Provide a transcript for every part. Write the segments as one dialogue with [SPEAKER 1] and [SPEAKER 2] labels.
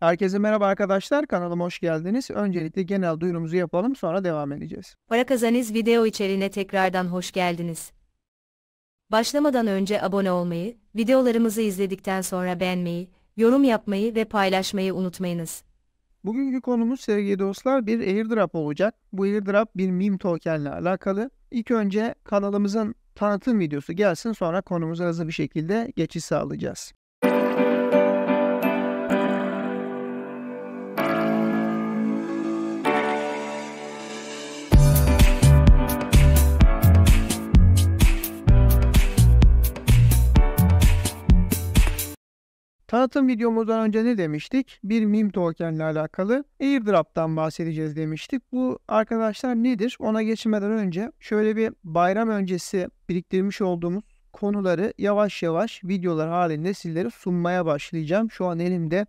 [SPEAKER 1] Herkese merhaba arkadaşlar. Kanalıma hoş geldiniz. Öncelikle genel duyurumuzu yapalım sonra devam edeceğiz.
[SPEAKER 2] Para Kazaniz video içeriğine tekrardan hoş geldiniz. Başlamadan önce abone olmayı, videolarımızı izledikten sonra beğenmeyi, yorum yapmayı ve paylaşmayı unutmayınız.
[SPEAKER 1] Bugünkü konumuz sevgili dostlar bir airdrop olacak. Bu airdrop bir meme token ile alakalı. İlk önce kanalımızın tanıtım videosu gelsin sonra konumuza hızlı bir şekilde geçiş sağlayacağız. Tanıtım videomuzdan önce ne demiştik? Bir meme token ile alakalı airdrop'tan bahsedeceğiz demiştik. Bu arkadaşlar nedir? Ona geçmeden önce şöyle bir bayram öncesi biriktirmiş olduğumuz konuları yavaş yavaş videolar halinde sizlere sunmaya başlayacağım. Şu an elimde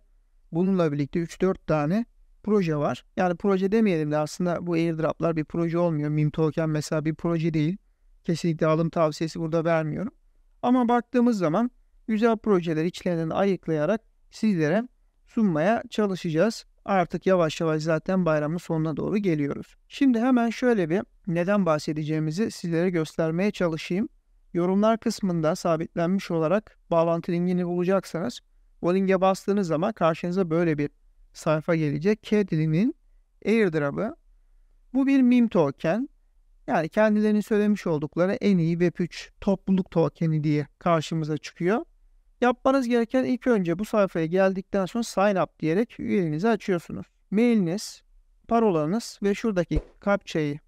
[SPEAKER 1] bununla birlikte 3-4 tane proje var. Yani proje demeyelim de aslında bu airdroplar bir proje olmuyor. Meme token mesela bir proje değil. Kesinlikle alım tavsiyesi burada vermiyorum. Ama baktığımız zaman güzel projeler içlerinden ayıklayarak sizlere sunmaya çalışacağız. Artık yavaş yavaş zaten bayramın sonuna doğru geliyoruz. Şimdi hemen şöyle bir neden bahsedeceğimizi sizlere göstermeye çalışayım. Yorumlar kısmında sabitlenmiş olarak bağlantı linkini bulacaksanız o linke bastığınız zaman karşınıza böyle bir sayfa gelecek. Kedlin'in airdrop'ı. Bu bir meme token. Yani kendilerinin söylemiş oldukları en iyi Web3 topluluk tokeni diye karşımıza çıkıyor. Yapmanız gereken ilk önce bu sayfaya geldikten sonra sign up diyerek üyeliğinizi açıyorsunuz. Mailiniz, parolanız ve şuradaki captcha'yı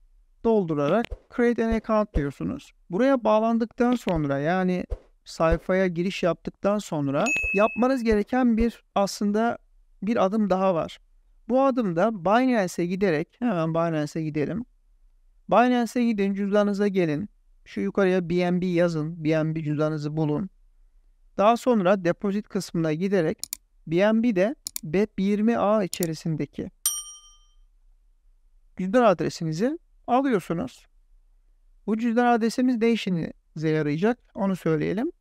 [SPEAKER 1] doldurarak create an account diyorsunuz. Buraya bağlandıktan sonra yani sayfaya giriş yaptıktan sonra yapmanız gereken bir aslında bir adım daha var. Bu adımda Binance'e giderek hemen Binance'e gidelim. Binance'e gidin cüzdanınıza gelin. Şu yukarıya BNB yazın. BNB cüzdanınızı bulun. Daha sonra depozit kısmına giderek BNB'de BEP20A içerisindeki cüzdan adresinizi alıyorsunuz. Bu cüzdan adresimiz ne işinize yarayacak onu söyleyelim.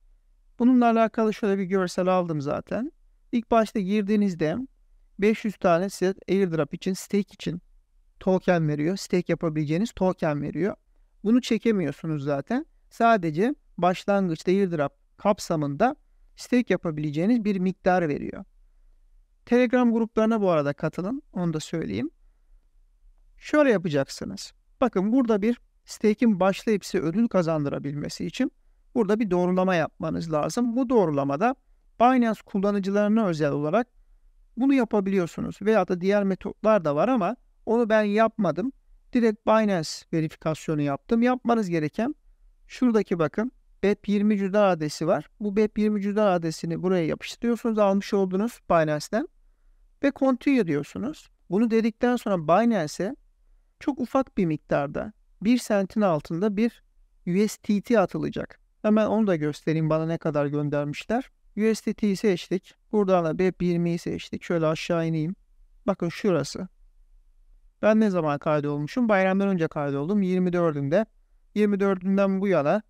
[SPEAKER 1] Bununla alakalı şöyle bir görsel aldım zaten. İlk başta girdiğinizde 500 tane size airdrop için, stake için token veriyor. Stake yapabileceğiniz token veriyor. Bunu çekemiyorsunuz zaten. Sadece başlangıçta airdrop kapsamında stake yapabileceğiniz bir miktar veriyor. Telegram gruplarına bu arada katılın. Onu da söyleyeyim. Şöyle yapacaksınız. Bakın burada bir stake'in başlayıp size ödül kazandırabilmesi için burada bir doğrulama yapmanız lazım. Bu doğrulamada Binance kullanıcılarına özel olarak bunu yapabiliyorsunuz. Veya da diğer metotlar da var ama onu ben yapmadım. Direkt Binance verifikasyonu yaptım. Yapmanız gereken şuradaki bakın BEP20 cüzdan adresi var. Bu BEP20 cüzdan adresini buraya yapıştırıyorsunuz almış olduğunuz Binance'den ve continue diyorsunuz. Bunu dedikten sonra Binance'e çok ufak bir miktarda 1 sentin altında bir USDT atılacak. Hemen onu da göstereyim bana ne kadar göndermişler. USDT'yi seçtik. Buradan da BEP20'yi seçtik. Şöyle aşağı ineyim. Bakın şurası. Ben ne zaman kaydolmuşum? Bayramdan önce kaydoldum. 24'ünde. 24'ünden bu yana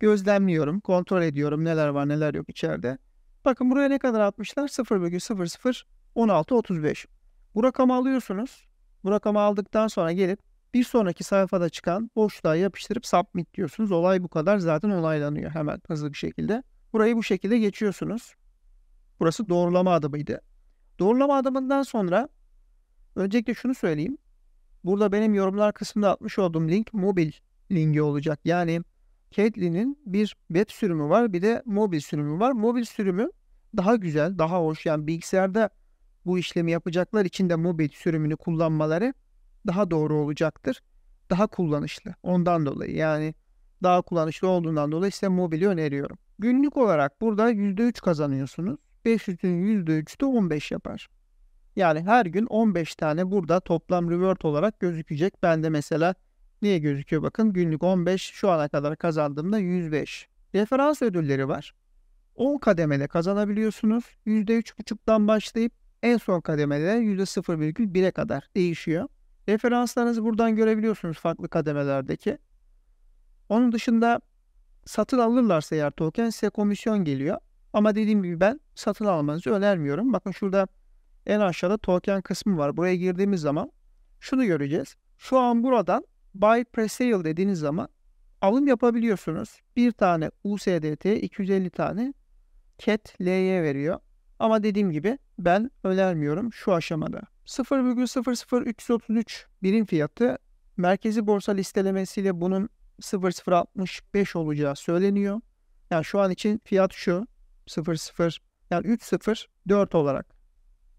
[SPEAKER 1] gözlemliyorum, kontrol ediyorum neler var neler yok içeride. Bakın buraya ne kadar atmışlar? 0,001635. Bu rakamı alıyorsunuz. Bu rakamı aldıktan sonra gelip bir sonraki sayfada çıkan boşluğa yapıştırıp submit diyorsunuz. Olay bu kadar zaten onaylanıyor hemen hızlı bir şekilde. Burayı bu şekilde geçiyorsunuz. Burası doğrulama adımıydı. Doğrulama adımından sonra öncelikle şunu söyleyeyim. Burada benim yorumlar kısmında atmış olduğum link mobil linki olacak. Yani Caitlyn'in bir web sürümü var bir de mobil sürümü var. Mobil sürümü daha güzel, daha hoş. Yani bilgisayarda bu işlemi yapacaklar için de mobil sürümünü kullanmaları daha doğru olacaktır. Daha kullanışlı. Ondan dolayı yani daha kullanışlı olduğundan dolayı size mobili öneriyorum. Günlük olarak burada %3 kazanıyorsunuz. 500'ün %3'ü de 15 yapar. Yani her gün 15 tane burada toplam reward olarak gözükecek. Ben de mesela Niye gözüküyor bakın günlük 15 şu ana kadar kazandığımda 105. Referans ödülleri var. 10 kademede kazanabiliyorsunuz. %3,5'dan başlayıp en son kademede %0,1'e kadar değişiyor. Referanslarınızı buradan görebiliyorsunuz farklı kademelerdeki. Onun dışında satın alırlarsa eğer token size komisyon geliyor. Ama dediğim gibi ben satın almanızı önermiyorum. Bakın şurada en aşağıda token kısmı var. Buraya girdiğimiz zaman şunu göreceğiz. Şu an buradan buy pre-sale dediğiniz zaman alım yapabiliyorsunuz. Bir tane USDT 250 tane CAT LY veriyor. Ama dediğim gibi ben önermiyorum şu aşamada. 0,00333 birim fiyatı merkezi borsa listelemesiyle bunun 0065 olacağı söyleniyor. Yani şu an için fiyat şu 00 yani 304 olarak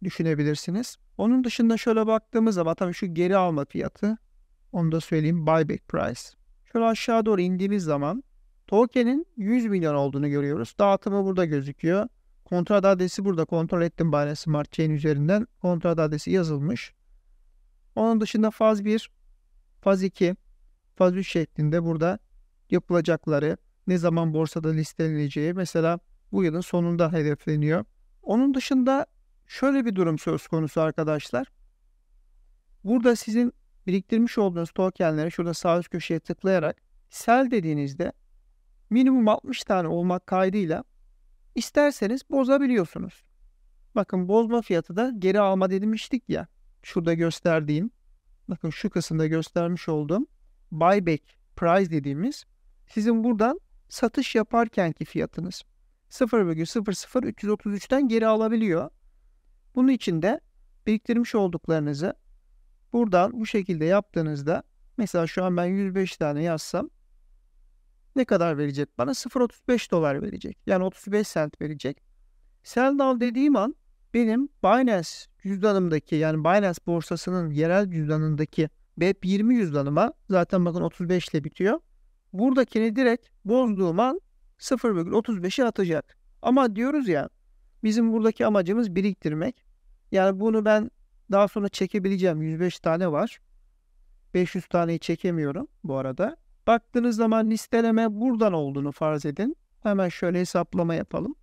[SPEAKER 1] düşünebilirsiniz. Onun dışında şöyle baktığımız zaman tabii şu geri alma fiyatı onu da söyleyeyim buyback price. Şöyle aşağı doğru indiğimiz zaman token'in 100 milyon olduğunu görüyoruz. Dağıtımı burada gözüküyor. Kontrat adresi burada kontrol ettim Binance Smart Chain üzerinden. Kontrat adresi yazılmış. Onun dışında faz 1, faz 2, faz 3 şeklinde burada yapılacakları, ne zaman borsada listeleneceği mesela bu yılın sonunda hedefleniyor. Onun dışında şöyle bir durum söz konusu arkadaşlar. Burada sizin biriktirmiş olduğunuz tokenleri şurada sağ üst köşeye tıklayarak sell dediğinizde minimum 60 tane olmak kaydıyla isterseniz bozabiliyorsunuz. Bakın bozma fiyatı da geri alma demiştik ya. Şurada gösterdiğim bakın şu kısımda göstermiş olduğum buyback price dediğimiz sizin buradan satış yaparkenki fiyatınız 0,00333'ten geri alabiliyor. Bunun için de biriktirmiş olduklarınızı buradan bu şekilde yaptığınızda mesela şu an ben 105 tane yazsam ne kadar verecek? Bana 0.35 dolar verecek. Yani 35 cent verecek. Sell down dediğim an benim Binance cüzdanımdaki yani Binance borsasının yerel cüzdanındaki BEP20 cüzdanıma zaten bakın 35 ile bitiyor. Buradakini direkt bozduğum an 0,35'e atacak. Ama diyoruz ya bizim buradaki amacımız biriktirmek. Yani bunu ben daha sonra çekebileceğim. 105 tane var. 500 taneyi çekemiyorum bu arada. Baktığınız zaman listeleme buradan olduğunu farz edin. Hemen şöyle hesaplama yapalım.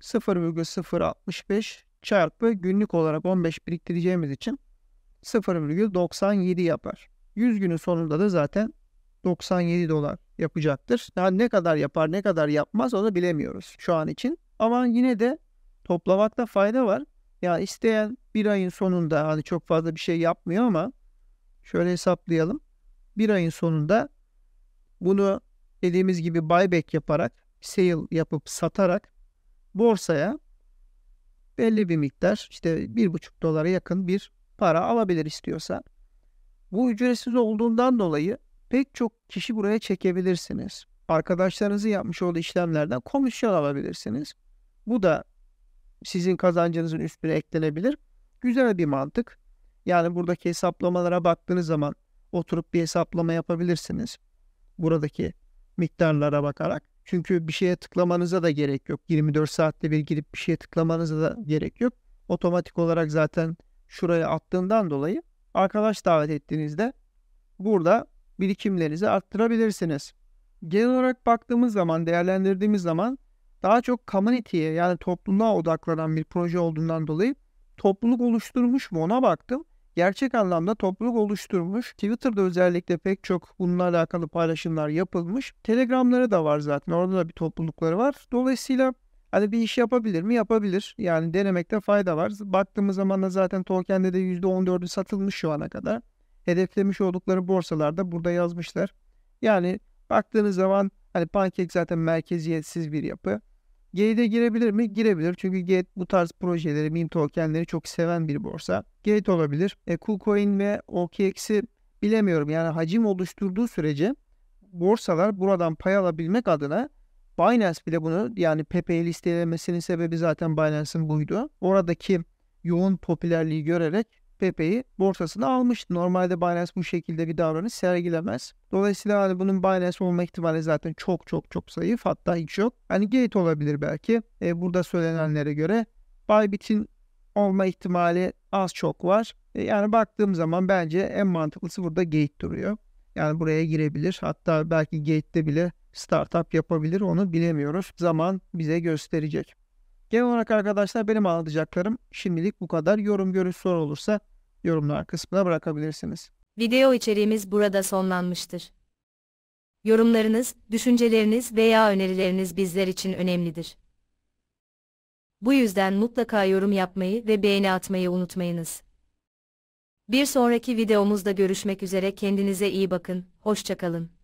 [SPEAKER 1] 0,065 çarpı günlük olarak 15 biriktireceğimiz için 0,97 yapar. 100 günün sonunda da zaten 97 dolar yapacaktır. Daha ne kadar yapar ne kadar yapmaz onu bilemiyoruz şu an için. Ama yine de toplamakta fayda var. Ya isteyen bir ayın sonunda hani çok fazla bir şey yapmıyor ama şöyle hesaplayalım. Bir ayın sonunda bunu dediğimiz gibi buyback yaparak sale yapıp satarak borsaya belli bir miktar işte bir buçuk dolara yakın bir para alabilir istiyorsa. Bu ücretsiz olduğundan dolayı pek çok kişi buraya çekebilirsiniz. Arkadaşlarınızın yapmış olduğu işlemlerden komisyon alabilirsiniz. Bu da sizin kazancınızın üstüne eklenebilir. Güzel bir mantık. Yani buradaki hesaplamalara baktığınız zaman oturup bir hesaplama yapabilirsiniz. Buradaki miktarlara bakarak. Çünkü bir şeye tıklamanıza da gerek yok. 24 saatte bir girip bir şeye tıklamanıza da gerek yok. Otomatik olarak zaten şuraya attığından dolayı arkadaş davet ettiğinizde burada birikimlerinizi arttırabilirsiniz. Genel olarak baktığımız zaman, değerlendirdiğimiz zaman daha çok community'ye yani topluluğa odaklanan bir proje olduğundan dolayı topluluk oluşturmuş mu ona baktım. Gerçek anlamda topluluk oluşturmuş. Twitter'da özellikle pek çok bununla alakalı paylaşımlar yapılmış. Telegramları da var zaten. Orada da bir toplulukları var. Dolayısıyla hani bir iş yapabilir mi? Yapabilir. Yani denemekte fayda var. Baktığımız zaman da zaten token'de de %14'ü satılmış şu ana kadar. Hedeflemiş oldukları borsalarda burada yazmışlar. Yani baktığınız zaman hani Pancake zaten merkeziyetsiz bir yapı. Gate'e girebilir mi? Girebilir. Çünkü Gate bu tarz projeleri, meme tokenleri çok seven bir borsa. Gate olabilir. E, KuCoin ve OKX'i bilemiyorum. Yani hacim oluşturduğu sürece borsalar buradan pay alabilmek adına Binance bile bunu yani Pepe'yi listelemesinin sebebi zaten Binance'ın buydu. Oradaki yoğun popülerliği görerek Pepe'yi borsasına almıştı. Normalde Binance bu şekilde bir davranış sergilemez. Dolayısıyla hani bunun Binance olma ihtimali zaten çok çok çok zayıf. Hatta hiç yok. Hani Gate olabilir belki. E, burada söylenenlere göre Bybit'in olma ihtimali az çok var. E, yani baktığım zaman bence en mantıklısı burada Gate duruyor. Yani buraya girebilir. Hatta belki Gate'de bile startup yapabilir. Onu bilemiyoruz. Zaman bize gösterecek. Genel olarak arkadaşlar benim anlatacaklarım şimdilik bu kadar. Yorum görüş soru olursa yorumlar kısmına bırakabilirsiniz.
[SPEAKER 2] Video içeriğimiz burada sonlanmıştır. Yorumlarınız, düşünceleriniz veya önerileriniz bizler için önemlidir. Bu yüzden mutlaka yorum yapmayı ve beğeni atmayı unutmayınız. Bir sonraki videomuzda görüşmek üzere kendinize iyi bakın, hoşçakalın.